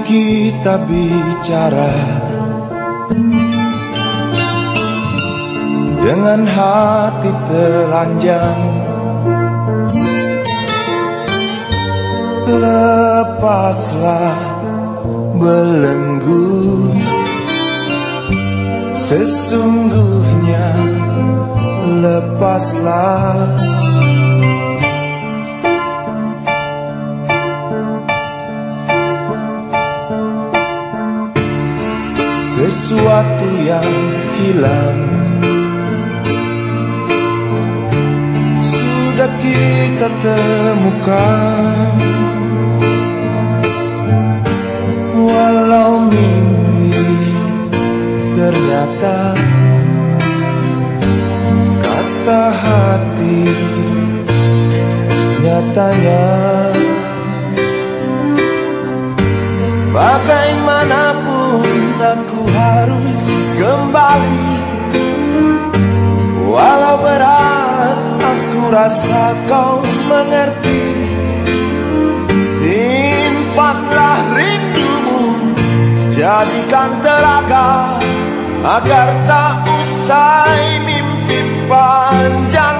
Kita bicara Dengan hati telanjang. Lepaslah belenggu. Sesungguhnya lepaslah sesuatu yang hilang. Sudah kita temukan. Walau mimpi ternyata Kata hati nyatanya. Bagaimanapun aku harus kembali. Walau berat aku rasa kau mengerti. Simpanlah rindumu Jadikan telaga Agar tak usai mimpi panjang